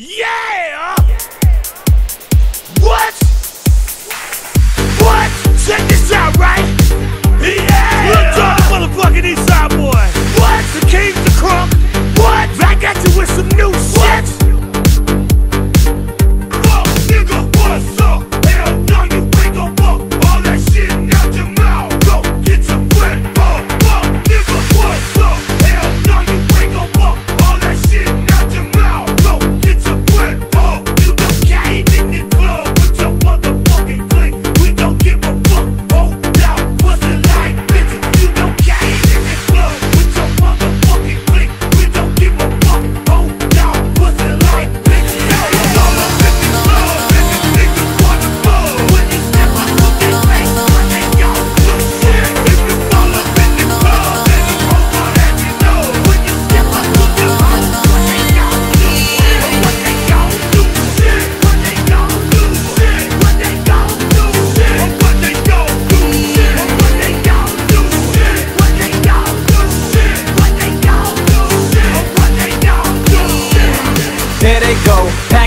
Yeah! Uh. What? What? Check this out, right? Yeah! Look, talk motherfucking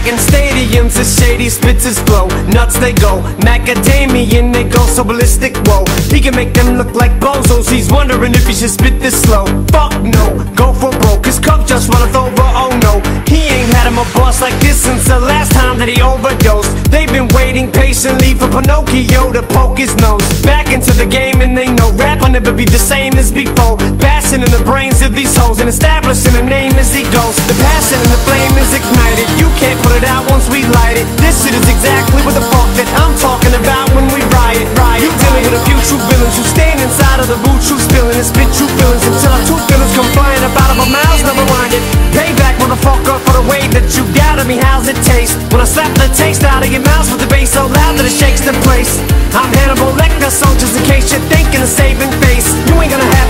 packing stadiums as shady spitzers flow. Nuts they go, macadamian they go so ballistic. Whoa, he can make them look like bozos. He's wondering if he should spit this slow. Fuck no, go for broke. His cup just runneth over. Oh no, he ain't had him a boss like this since the last time that he overdosed. They've been waiting patiently for Pinocchio to poke his nose back into the game, and they know rap will never be the same as before. Bashing in the brains of these hoes and establishing a name as he goes. The passion and the flame is ignited. You can't put it out once we light it. This shit is exactly what the fuck that I'm talking about when we riot. Riot. You dealing with a few true villains who stand inside of the boot, true spilling and spit true feelings until our two feelings come flying up out of our mouths. Never mind it. Payback, motherfucker, for the way that you doubted me. How's it taste when I slap the taste out of your mouth with the bass so loud that it shakes the place? I'm Hannibal Lecter, so just in case you're thinking of saving face, you ain't gonna have